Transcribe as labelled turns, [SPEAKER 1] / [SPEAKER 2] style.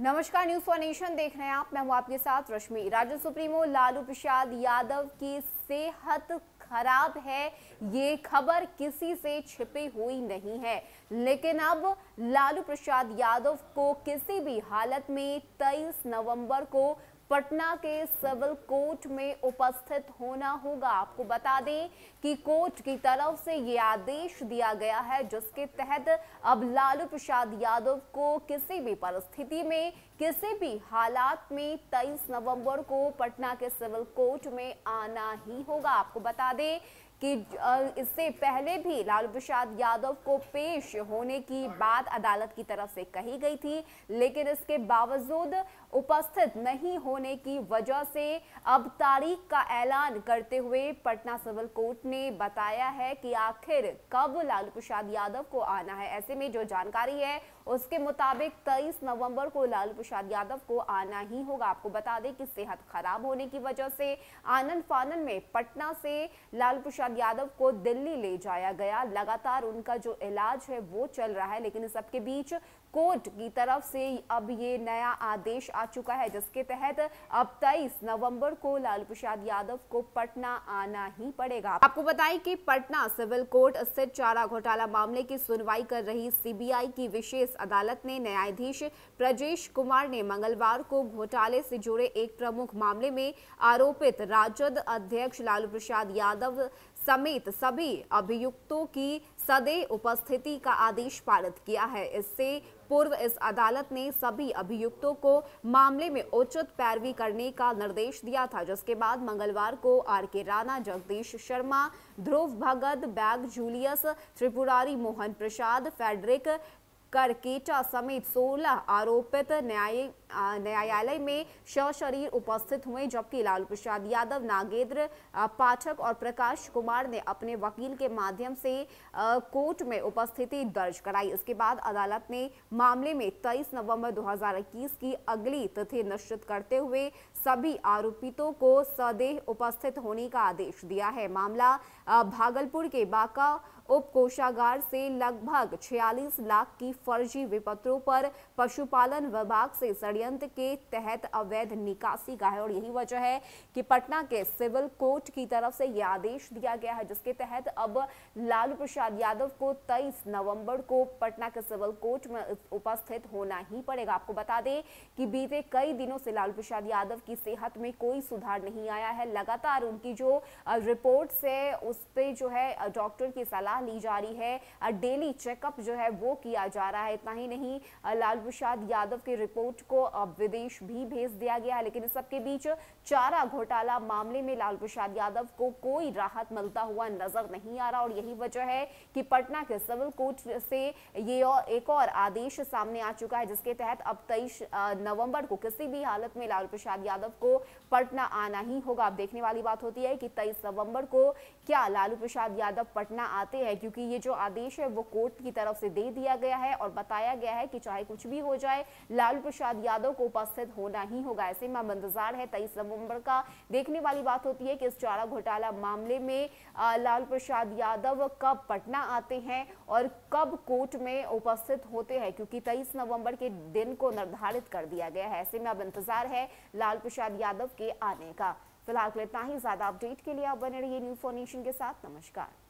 [SPEAKER 1] नमस्कार news for nation देख रहे हैं आप। मैं हूँ आपके साथ रश्मि। राज्य सुप्रीमो लालू प्रसाद यादव की सेहत खराब है। ये खबर किसी से छिपी हुई नहीं है। लेकिन अब लालू प्रसाद यादव को किसी भी हालत में 23 नवंबर को पटना के सिविल कोर्ट में उपस्थित होना होगा। आपको बता दें कि कोर्ट की तरफ़ से ये आदेश दिया गया है, जिसके तहत अब लालू प्रसाद यादव को किसी भी परिस्थिति में, किसी भी हालात में 23 नवंबर को पटना के सिविल कोर्ट में आना ही होगा। आपको बता दें कि इससे पहले भी लालू प्रसाद यादव को पेश होने की बात अदालत की तरफ़ से कही गई थी, लेकिन इसके बावजूद उपस्थित नहीं होने की वजह से अब तारीख का ऐलान करते हुए पटना सिविल कोर्ट ने बताया है कि आखिर कब लालू प्रसाद यादव को आना है। ऐसे में जो जानकारी है, उसके मुताबिक 23 नवंबर को लालू प्रसाद यादव को आना ही होगा। आपको बता दें कि सेहत खराब होने की वजह से आनंद फानन में पटना से लालू प्रसाद यादव को दिल्ली ले जाया गया। लगातार उनका जो इलाज है, वो चल रहा है, लेकिन सबके बीच कोर्ट की तरफ़ से अब ये नया आदेश आ चुका है, जिसके तहत अब 23 नवंबर को लालू प्रसाद यादव को पटना आना ही पड़ेगा। आपको बताएँ कि पटना सिविल कोर्ट स्थित चारा घोटाला मामले की सुनवाई कर रही सीबीआई की विशेष अदालत ने न्यायाधीश प्रजेश कुमार ने मंगलवार को घोटाले से जुड़े एक प्रमुख मामले में आरोपित राजद अध्यक्ष लालू प्रसाद यादव समेत सभी अभियुक्तों की सदैव उपस्थिति का आदेश पारित किया है। इससे पूर्व इस अदालत ने सभी अभियुक्तों को मामले में उचित पैरवी करने का निर्देश दिया था, जिसके बाद मंगलवार को R K Rana, Jagdish Sharma, Dhruv Bhagat, Baig Julius, Tripurari Mohan Prasad, Frederick Kerketta समेत 16 आरोपित न्याय न्यायालय में सशरीर उपस्थित हुए, जबकि लालू प्रसाद यादव, नागेंद्र पाठक और प्रकाश कुमार ने अपने वकील के माध्यम से कोर्ट में उपस्थिति दर्ज कराई। इसके बाद अदालत ने मामले में 23 नवंबर 2021 की अगली तिथि निश्चित करते हुए सभी आरोपितों को सदैव उपस्थित होने का आदेश दिया है। मामला भागलपुर के बाका उप कोषागार से लगभग 46 लाख की फर्जी विपत्रों पर पशुपालन विभाग से षडयंत्र के तहत अवैध निकासी का है और यही वजह है कि पटना के सिविल कोर्ट की तरफ़ से यह आदेश दिया गया है, जिसके तहत अब लालू प्रसाद यादव को 23 नवंबर को पटना के सिविल कोर्ट में उपस्थित होना ही पड़ेगा। आपको बता दें कि बीते कई दिनों से लालू प्रसाद यादव की सेहत में कोई सुधार नहीं आया है। लगातार उनकी जो रिपोर्ट है, उस पर जो है, डॉक्टर की सलाह ली जा रही है। डेली चेकअप जो है वो किया जा रहा है। इतना ही नहीं लालू प्रसाद यादव की रिपोर्ट को अब विदेश भी भेज दिया गया लेकिन इस सबके बीच चारा घोटाला मामले में लालू प्रसाद यादव को कोई राहत मिलता हुआ नज़र नहीं आ रहा और यही वजह है कि पटना के सिविल कोर्ट से ये और, एक और आदेश सामने आ चुका है, जिसके तहत अब तेईस नवंबर को किसी भी हालत में लालू प्रसाद यादव को पटना आना ही होगा। अब देखने वाली बात होती है कि तेईस नवंबर को क्या लालू प्रसाद यादव पटना आते हैं, क्योंकि ये जो आदेश है, वो कोर्ट की तरफ़ से दे दिया गया है और बताया गया है कि चाहे कुछ भी हो जाए, लालू प्रसाद यादव को उपस्थित होना ही होगा। ऐसे में इंतज़ार है, तेईस नवंबर का देखने वाली बात होती है कि इस चारा घोटाला मामले में लालू प्रसाद यादव कब पटना आते हैं और कब कोर्ट में उपस्थित होते हैं, क्योंकि तेईस नवंबर के दिन को निर्धारित कर दिया गया है। ऐसे में अब इंतज़ार है लाल प्रसाद यादव के आने का। फ़िलहाल इतना ही, ज़्यादा अपडेट के लिए आप बने रहिए न्यूज़ फॉर के साथ। नमस्कार।